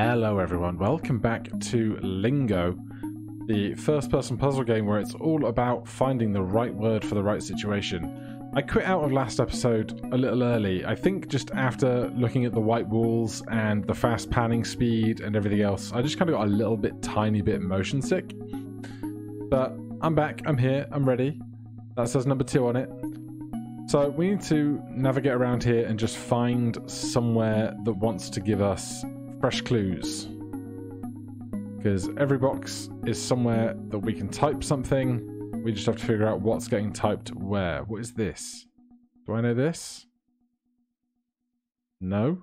Hello everyone, welcome back to Lingo, the first person puzzle game where it's all about finding the right word for the right situation. I quit out of last episode a little early, I think just after looking at the white walls and the fast panning speed and everything else, I just kind of got a little bit tiny bit motion sick. But I'm back, I'm here, I'm ready. That says number two on it. So we need to navigate around here and just find somewhere that wants to give us fresh clues. Because every box is somewhere that we can type something. We just have to figure out what's getting typed where. What is this? Do I know this? No.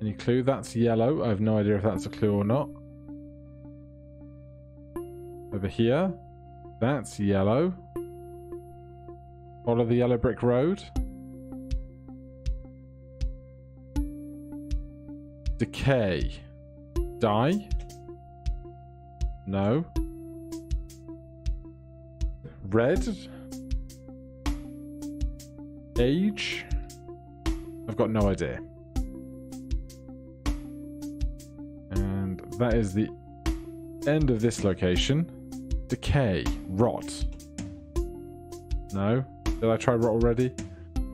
Any clue? That's yellow. I have no idea if that's a clue or not. Over here. That's yellow. Follow the yellow brick road. Decay. Die? No. Red? Age? I've got no idea. And that is the end of this location. Decay. Rot. No. Did I try rot already?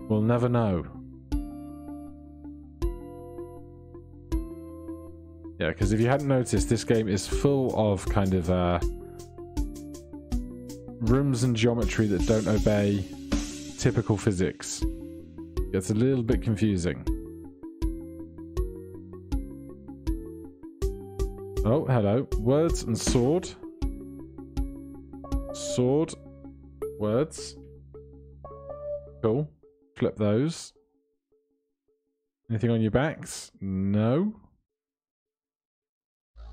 We'll never know. Yeah, because if you hadn't noticed, this game is full of kind of uh, rooms and geometry that don't obey typical physics. It's a little bit confusing. Oh, hello. Words and sword. Sword. Words. Cool. Flip those. Anything on your backs? No.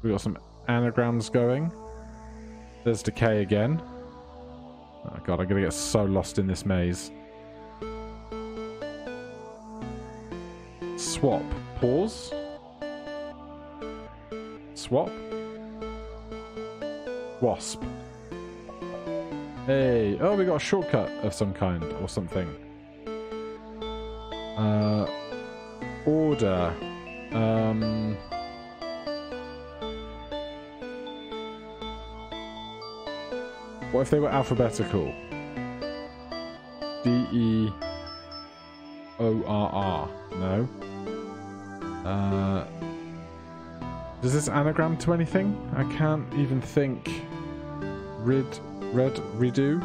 We got some anagrams going. There's decay again. Oh god, I'm gonna get so lost in this maze. Swap. Pause. Swap. Wasp. Hey. Oh, we got a shortcut of some kind or something. Uh, order. Um... What if they were alphabetical? D E O R R. No. Uh, does this anagram to anything? I can't even think. Rid, red, redo.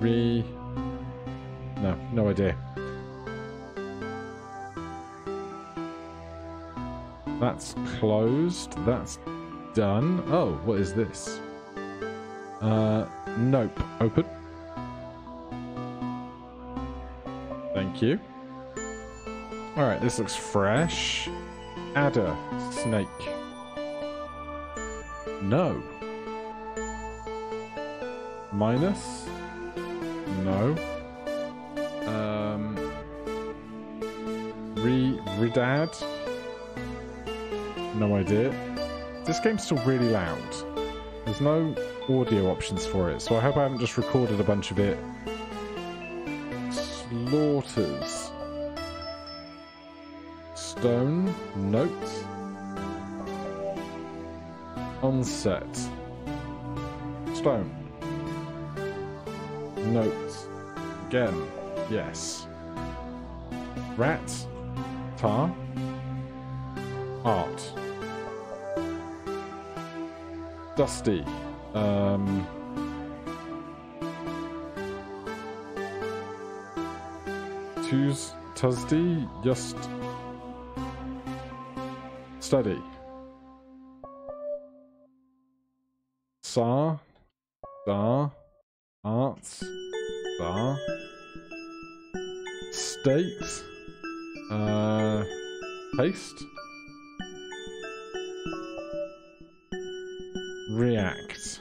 Re. No, no idea. That's closed. That's done. Oh, what is this? Uh, nope. Open. Thank you. Alright, this looks fresh. Adder. Snake. No. Minus? No. Re. Redad? No idea. This game's still really loud. There's no audio options for it, so I hope I haven't just recorded a bunch of it. Slaughters. Stone. Note. Onset. Stone. Note. Again. Yes. Rat. Art. Dusty. Um, Tues Tuesday, just study. Sa, da, arts, da, state, uh, paste. React.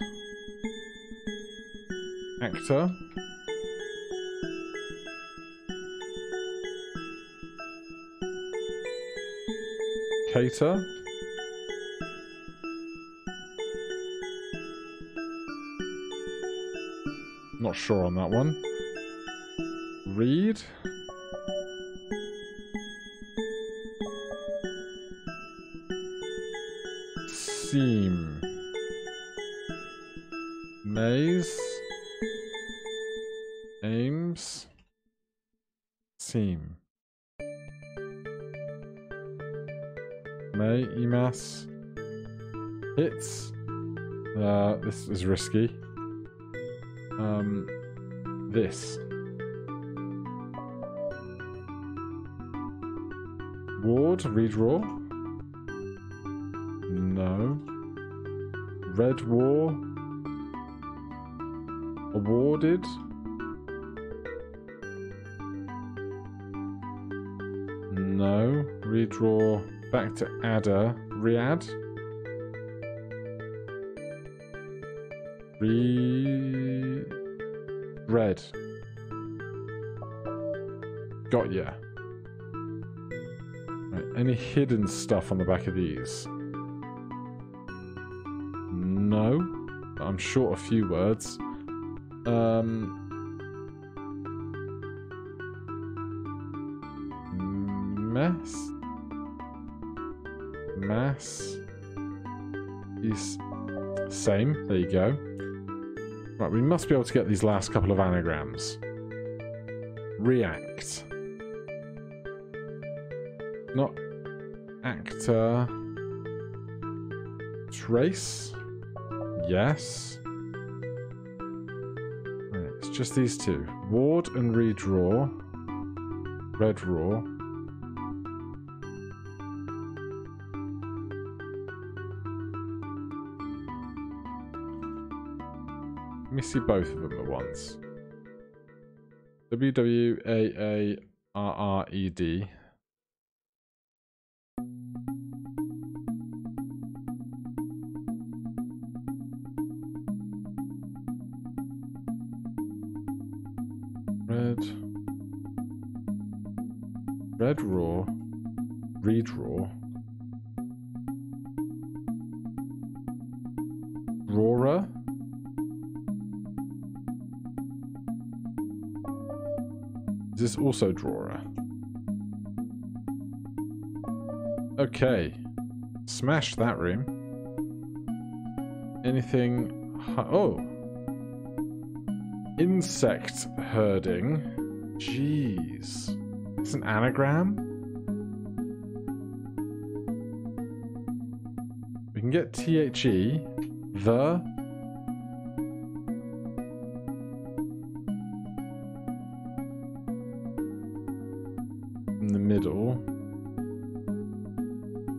Actor. Cater. Not sure on that one. Read. Seam. Maze. Aims. Seam. May, EMAS. Hits. Uh, this is risky. Um, this. Ward, redraw. Red War. Awarded. No. Redraw. Back to Adder. Riad. Re... Red. Got ya. Right, any hidden stuff on the back of these? Short a few words. Um... Mess? Mass? Is... Same. There you go. Right, we must be able to get these last couple of anagrams. React. Not actor. Trace? Yes. Right, it's just these two. Ward and redraw. Red raw. Let me see both of them at once. W W A A R R E D. Red. Red raw. Redraw. Rora. Is this also drawer? Okay. Smash that room. Anything... Oh! Insect herding. Jeez. It's an anagram? We can get THE. The. in the middle.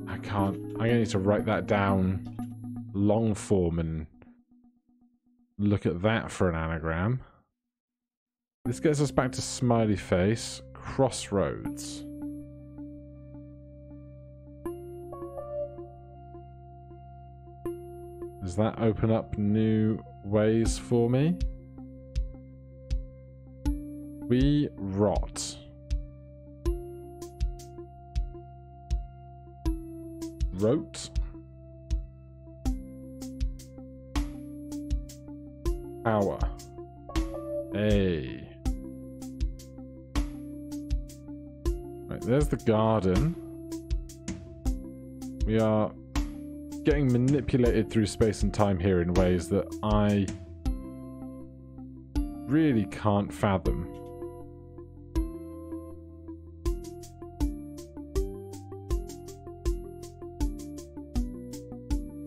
I can't. I'm gonna need to write that down long form and look at that for an anagram. This gets us back to smiley face, crossroads. Does that open up new ways for me? We rot. Wrote. Power. A. there's the garden. We are getting manipulated through space and time here in ways that I really can't fathom.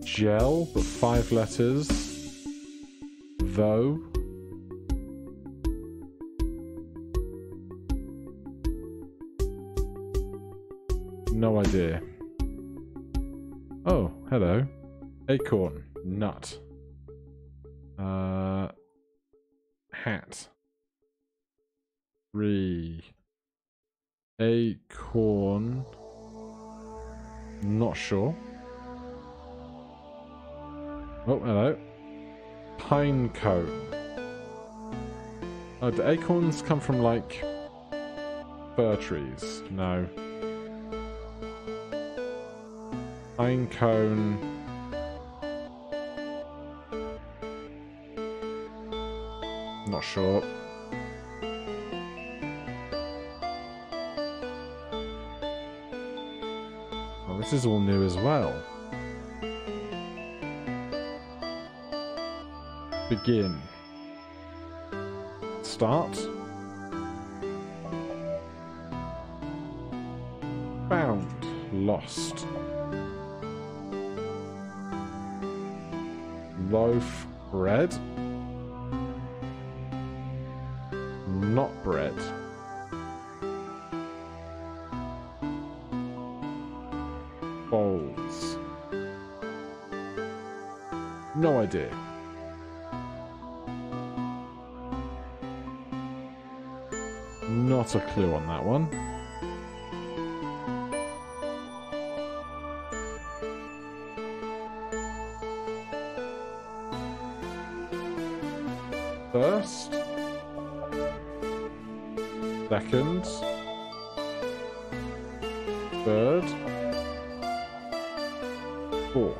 Gel, but five letters. Though. No idea. Oh, hello. Acorn. Nut. Uh, hat. Re. Acorn. Not sure. Oh, hello. Pine cone. Oh, do acorns come from, like, fir trees? No. Pine cone. Not sure. Oh, this is all new as well. Begin. Start. Found. Lost. Loaf. Bread. Not bread. Bowls. No idea. Not a clue on that one. Second. Third. Fourth.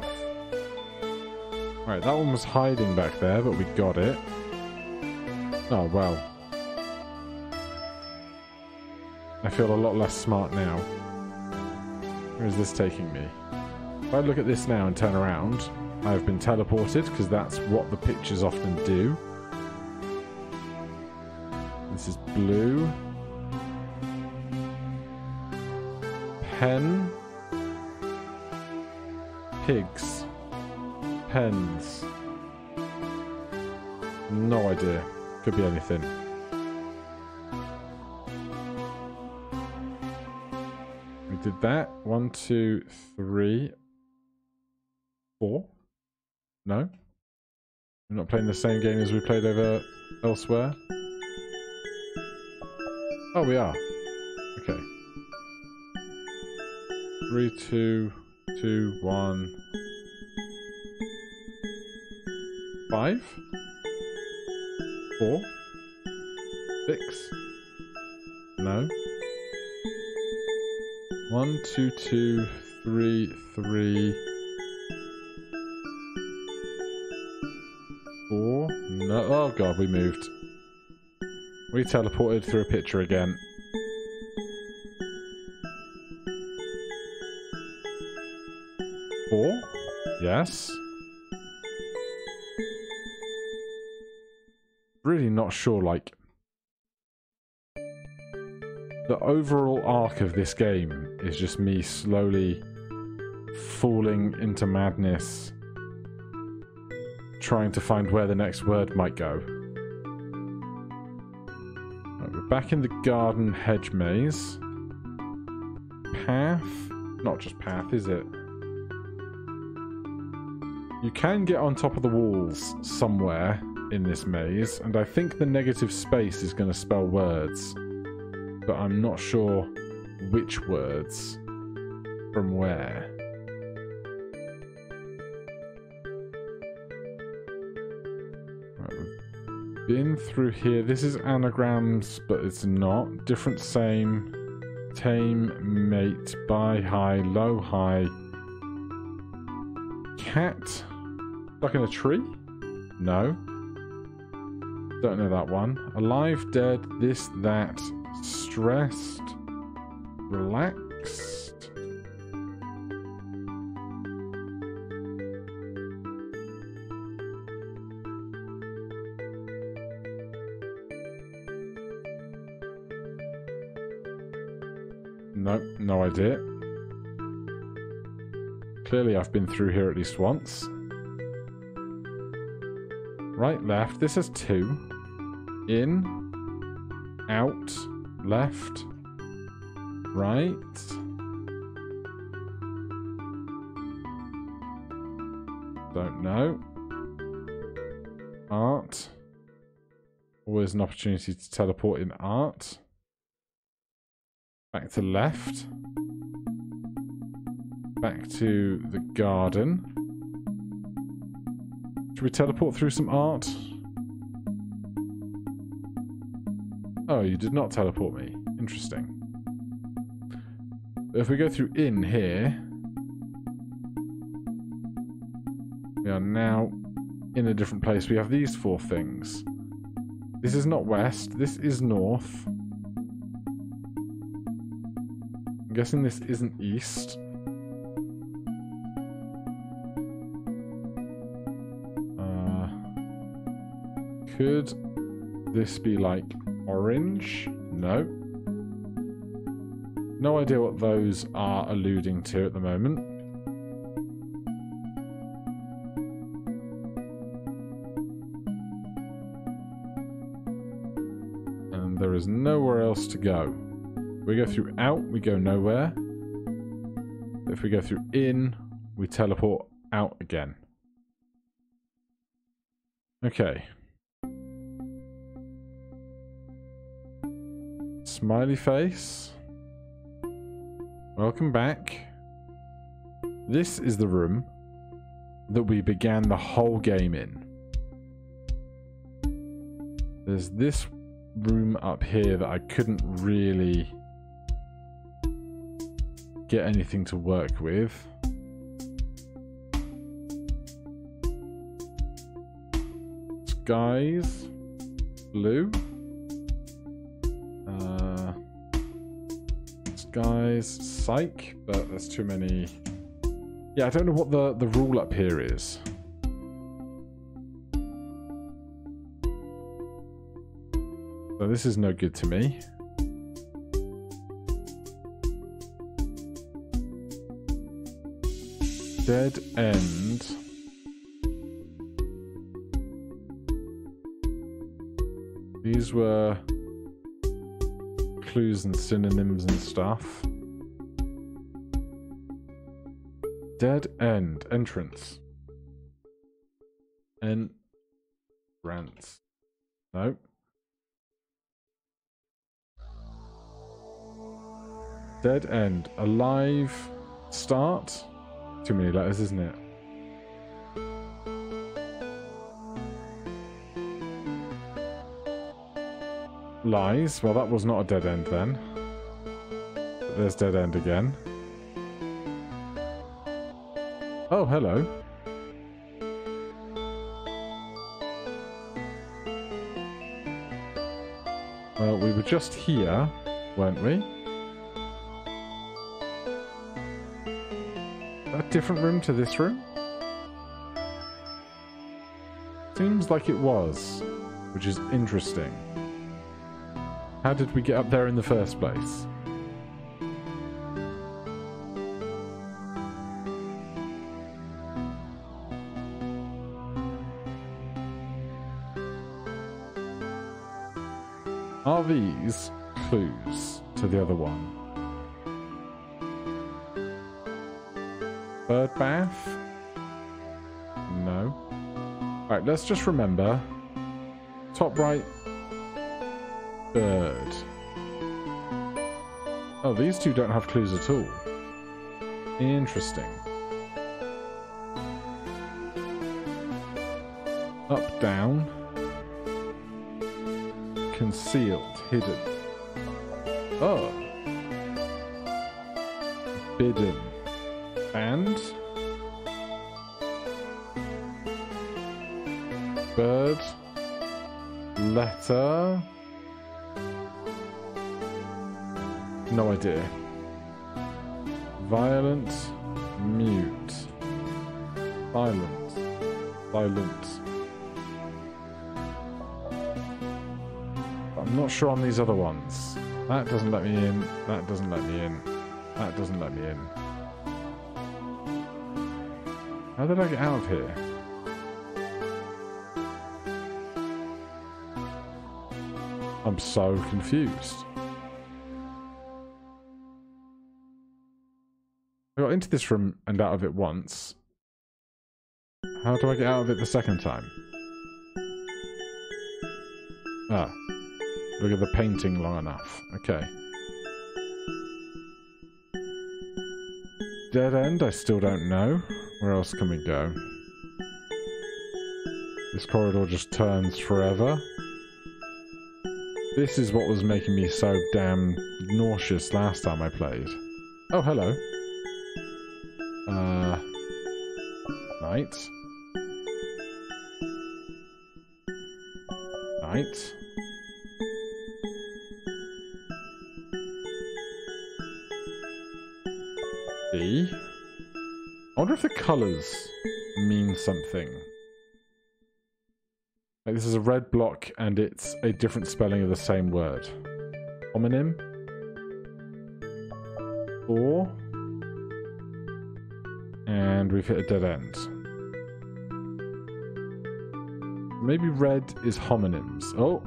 Right, that one was hiding back there, but we got it. Oh, well. I feel a lot less smart now. Where is this taking me? If I look at this now and turn around, I've been teleported, because that's what the pictures often do. This is blue. Pen. Pigs. Pens. No idea. Could be anything. We did that. One, two, three, four. No? We're not playing the same game as we played over elsewhere. Oh, we are. Okay. Three, two, two, one. Five? No. One, two, two, three, three. Four? No. Oh god, we moved. We teleported through a picture again. Yes. Really not sure, like... The overall arc of this game is just me slowly falling into madness trying to find where the next word might go. Right, we're back in the garden hedge maze. Path? Not just path, is it? You can get on top of the walls somewhere in this maze, and I think the negative space is going to spell words. But I'm not sure which words from where. been through here. This is anagrams, but it's not. Different, same. Tame, mate, buy, high, low, high. Cat. Stuck in a tree? No. Don't know that one. Alive, dead, this, that. Stressed. Relaxed. Nope, no idea. Clearly I've been through here at least once. Right, left. This is two. In. Out. Left. Right. Don't know. Art. Always an opportunity to teleport in art. Back to left. Back to the garden. Should we teleport through some art? Oh, you did not teleport me. Interesting. If we go through in here, we are now in a different place. We have these four things. This is not west. This is north. I'm guessing this isn't east. Could this be like orange? No. No idea what those are alluding to at the moment. And there is nowhere else to go. We go through out, we go nowhere. If we go through in, we teleport out again. Okay. Smiley face. Welcome back. This is the room that we began the whole game in. There's this room up here that I couldn't really get anything to work with. Skies. Blue. Skies. Psych, but there's too many... Yeah, I don't know what the, the rule up here is. So this is no good to me. Dead end. These were clues and synonyms and stuff. Dead end. Entrance. Entrance. Nope. Dead end. Alive. Start. Too many letters, isn't it? Lies. Well, that was not a dead end then. But there's dead end again. Oh, hello. Well, we were just here, weren't we? A different room to this room? Seems like it was, which is interesting. How did we get up there in the first place? Are these clues to the other one? Bird bath? No. Right, let's just remember. Top right. Bird. Oh, these two don't have clues at all. Interesting. Up, down. Concealed, hidden. Oh. Bidden. And? Bird. Letter. No idea. Violent. Mute. Silent. Silent. I'm not sure on these other ones. That doesn't let me in. That doesn't let me in. That doesn't let me in. How did I get out of here? I'm so confused. I got into this room and out of it once. How do I get out of it the second time? Ah. Look at the painting long enough. Okay. Dead end, I still don't know. Where else can we go? This corridor just turns forever. This is what was making me so damn nauseous last time I played. Oh, hello. Night. Night. B. I wonder if the colours mean something. Like this is a red block and it's a different spelling of the same word. Homonym. Or? And we've hit a dead end. Maybe red is homonyms. Oh,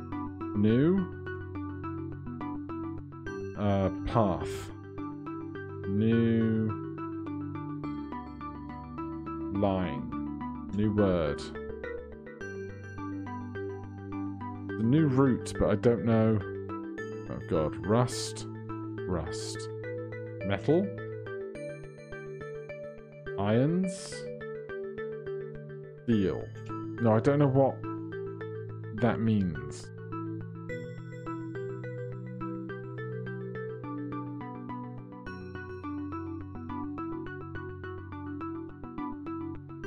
new. Uh, path. New. Line. New word. The new route, but I don't know. Oh god. Rust. Rust. Metal. Irons. Steel. No, I don't know what that means.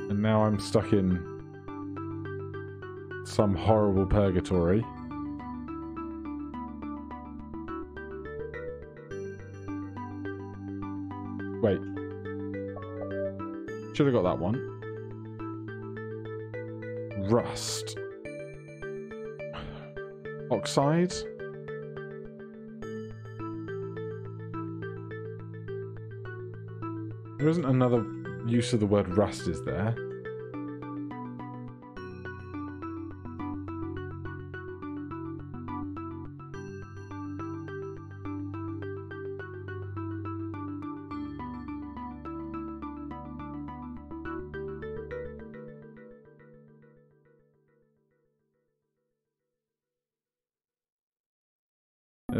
And now I'm stuck in some horrible purgatory. Wait. Should have got that one. Rust. Oxide. There isn't another use of the word rust, is there?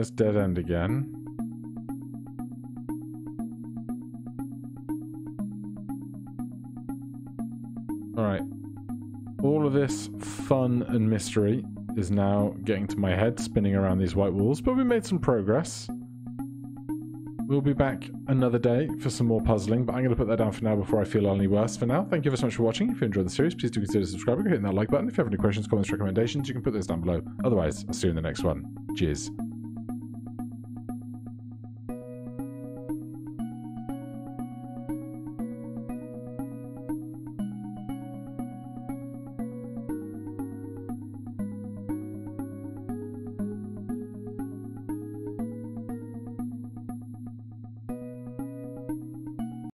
There's dead end again. Alright. All of this fun and mystery is now getting to my head, spinning around these white walls, but we made some progress. We'll be back another day for some more puzzling, but I'm going to put that down for now before I feel any worse for now. Thank you so much for watching. If you enjoyed the series, please do consider subscribing, hitting that like button. If you have any questions, comments, recommendations, you can put those down below. Otherwise, I'll see you in the next one. Cheers.